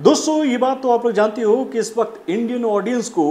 दोस्तों, ये बात तो आप लोग जानते हो कि इस वक्त इंडियन ऑडियंस को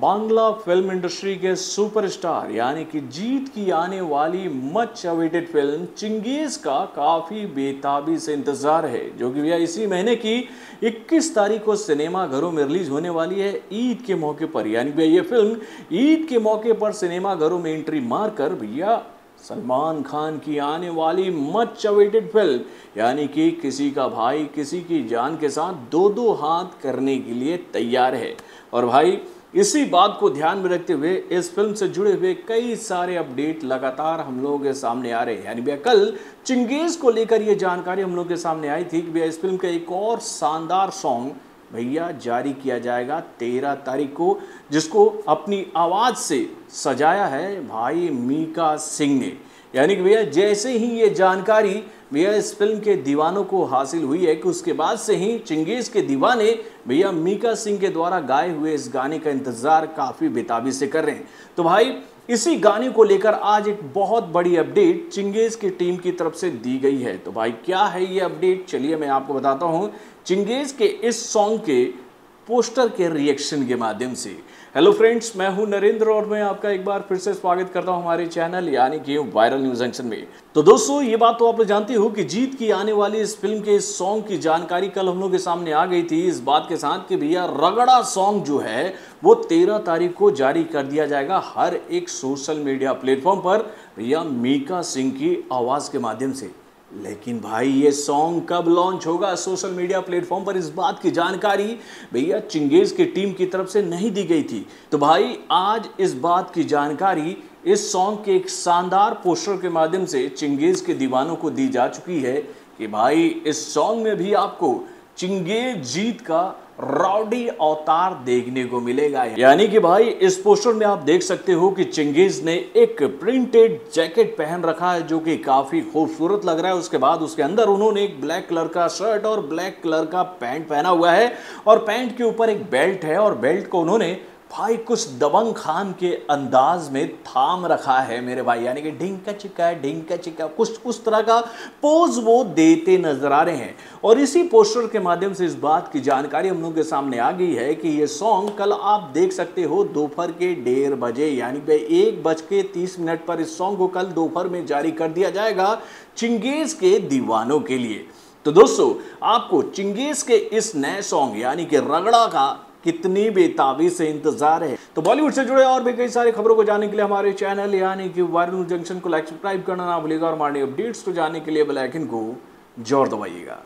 बांग्ला फ़िल्म इंडस्ट्री के सुपरस्टार यानी कि जीत की आने वाली मच अवेटेड फ़िल्म चिंगेज का काफ़ी बेताबी से इंतज़ार है, जो कि भैया इसी महीने की 21 तारीख को सिनेमा घरों में रिलीज़ होने वाली है ईद के मौके पर। यानी भैया ये फ़िल्म ईद के मौके पर सिनेमा घरों में एंट्री मारकर भैया सलमान खान की आने वाली मच अवेटेड फ़िल्म यानी कि किसी का भाई किसी की जान के साथ दो दो हाथ करने के लिए तैयार है। और भाई, इसी बात को ध्यान में रखते हुए इस फ़िल्म से जुड़े हुए कई सारे अपडेट लगातार हम लोगों के सामने आ रहे हैं। यानी भैया, कल चिंगेज को लेकर ये जानकारी हम लोग के सामने आई थी कि भैया, इस फ़िल्म का एक और शानदार सॉन्ग भैया, जारी किया जाएगा तेरह तारीख को, जिसको अपनी आवाज़ से सजाया है भाई मीका सिंह ने। यानी कि भैया, जैसे ही ये जानकारी भैया इस फ़िल्म के दीवानों को हासिल हुई है कि उसके बाद से ही चिंगेज के दीवाने भैया मीका सिंह के द्वारा गाए हुए इस गाने का इंतज़ार काफ़ी बेताबी से कर रहे हैं। तो भाई, इसी गाने को लेकर आज एक बहुत बड़ी अपडेट चिंगेज की टीम की तरफ़ से दी गई है। तो भाई, क्या है ये अपडेट? चलिए मैं आपको बताता हूँ। चिंगेज के इस सॉन्ग के पोस्टर के रिएक्शन के माध्यम से। हेलो फ्रेंड्स मैं हूँ नरेंद्र और मैं आपका एक बार फिर से स्वागत करता हूँ हमारे चैनल यानी कि वायरल न्यूज़ जंक्शन में। तो दोस्तों, ये बात तो आप लोग जानते हो कि जीत की आने वाली इस फ़िल्म के सॉन्ग की जानकारी कल हम लोग के सामने आ गई थी। इस बात के साथ कि भैया, रगड़ा सॉन्ग जो है, वो तेरह तारीख को जारी कर दिया जाएगा हर एक सोशल मीडिया प्लेटफॉर्म पर। भैया, मीका सिंह की आवाज़ के माध्यम से। लेकिन भाई, ये सॉन्ग कब लॉन्च होगा सोशल मीडिया प्लेटफॉर्म पर? इस बात की जानकारी भैया चिंगेज की टीम की तरफ़ से नहीं दी गई थी। तो भाई, आज इस बात की जानकारी इस सॉन्ग के एक शानदार पोस्टर के माध्यम से चिंगेज के दीवानों को दी जा चुकी है कि भाई, इस सॉन्ग में भी आपको चिंगेज जीत का राउडी अवतार देखने को मिलेगा। यानी कि भाई, इस पोस्टर में आप देख सकते हो कि चिंगेज ने एक प्रिंटेड जैकेट पहन रखा है, जो कि काफ़ी खूबसूरत लग रहा है। उसके बाद उसके अंदर उन्होंने एक ब्लैक कलर का शर्ट और ब्लैक कलर का पैंट पहना हुआ है। और पैंट के ऊपर एक बेल्ट है और बेल्ट को उन्होंने भाई, कुछ दबंग खान के अंदाज में थाम रखा है मेरे भाई। यानी कि ढिंका चिक्का ढिंका चिक्का कुछ उस तरह का पोज वो देते नज़र आ रहे हैं। और इसी पोस्टर के माध्यम से इस बात की जानकारी हम लोग के सामने आ गई है कि ये सॉन्ग कल आप देख सकते हो दोपहर के डेढ़ बजे। यानी कि एक बज के तीस मिनट पर इस सॉन्ग को कल दोपहर में जारी कर दिया जाएगा चिंगेज के दीवानों के लिए। तो दोस्तों, आपको चिंगेज के इस नए सॉन्ग यानी कि रगड़ा का कितनी बेताबी से इंतज़ार है। तो बॉलीवुड से जुड़े और भी कई सारी खबरों को जानने के लिए हमारे चैनल, यानी कि वायरल जंक्शन को लाइक सब्सक्राइब करना ना भूलिएगा और मारने अपडेट्स को जानने के लिए बेल आइकन को ज़ोर दबाइएगा।